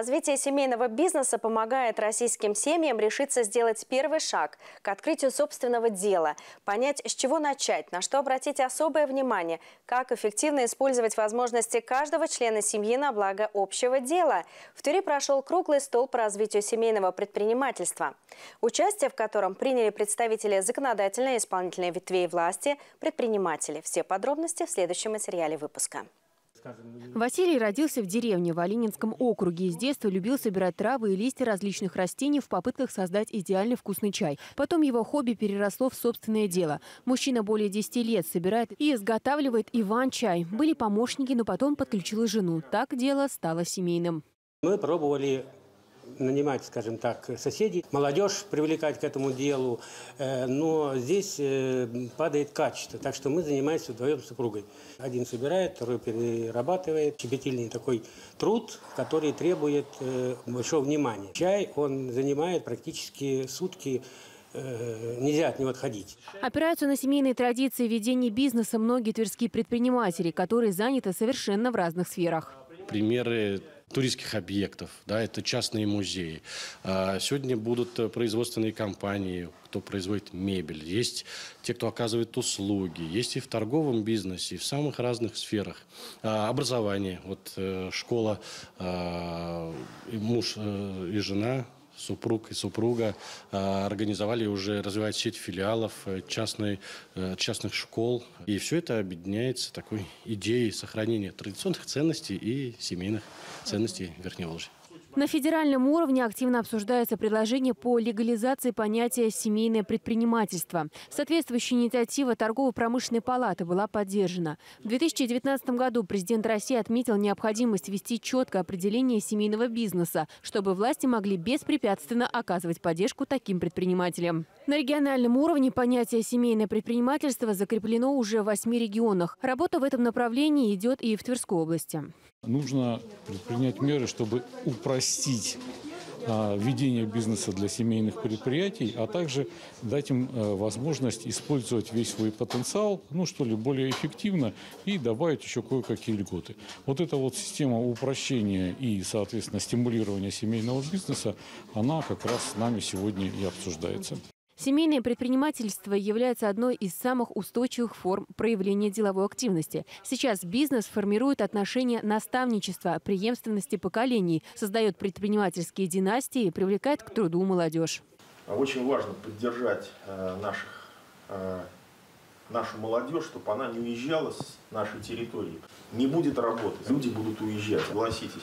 Развитие семейного бизнеса помогает российским семьям решиться сделать первый шаг к открытию собственного дела, понять, с чего начать, на что обратить особое внимание, как эффективно использовать возможности каждого члена семьи на благо общего дела. В Твери прошел круглый стол по развитию семейного предпринимательства, участие в котором приняли представители законодательной и исполнительной ветвей власти, предприниматели. Все подробности в следующем материале выпуска. Василий родился в деревне в Оленинском округе и с детства любил собирать травы и листья различных растений в попытках создать идеальный вкусный чай. Потом его хобби переросло в собственное дело. Мужчина более 10 лет собирает и изготавливает Иван-чай. Были помощники, но потом подключил жену. Так дело стало семейным. Мы пробовали нанимать, скажем так, соседей, молодежь привлекать к этому делу, э, но здесь э, падает качество, так что мы занимаемся вдвоем с супругой. Один собирает, второй перерабатывает. Щепетильный такой труд, который требует э, большого внимания. Чай, он занимает практически сутки нельзя от него отходить. Опираются на семейные традиции ведения бизнеса многие тверские предприниматели, которые заняты совершенно в разных сферах. Примеры туристских объектов, да, это частные музеи. А сегодня будут э, производственные компании, кто производит мебель, есть те, кто оказывает услуги, есть и в торговом бизнесе, и в самых разных сферах. А, образование, вот э, школа, а, муж э, и жена супруг и супруга а, организовали уже, развивать сеть филиалов э, частной, э, частных школ. И все это объединяется такой идеей сохранения традиционных ценностей и семейных ценностей Верхневолжья. На федеральном уровне активно обсуждается предложение по легализации понятия «семейное предпринимательство». Соответствующая инициатива Торгово-промышленной палаты была поддержана. В 2019 году президент России отметил необходимость ввести четкое определение семейного бизнеса, чтобы власти могли беспрепятственно оказывать поддержку таким предпринимателям. На региональном уровне понятие «семейное предпринимательство» закреплено уже в восьми регионах. Работа в этом направлении идет и в Тверской области. Нужно предпринять меры, чтобы упростить а, ведение бизнеса для семейных предприятий, а также дать им а, возможность использовать весь свой потенциал, ну что ли, более эффективно и добавить еще кое-какие льготы. Вот эта вот система упрощения и, соответственно, стимулирования семейного бизнеса, она как раз с нами сегодня и обсуждается. Семейное предпринимательство является одной из самых устойчивых форм проявления деловой активности. Сейчас бизнес формирует отношения наставничества, преемственности поколений, создает предпринимательские династии и привлекает к труду молодежь. Очень важно поддержать э, наших, э, нашу молодежь, чтобы она не уезжала с нашей территории. Не будет работать, люди будут уезжать, согласитесь.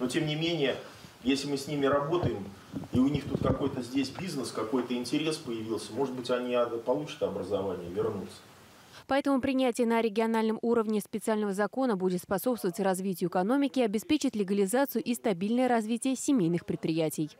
Но тем не менее, если мы с ними работаем, и у них тут какой-то здесь бизнес, какой-то интерес появился, может быть, они получат образование, вернутся. Поэтому принятие на региональном уровне специального закона будет способствовать развитию экономики, обеспечить легализацию и стабильное развитие семейных предприятий.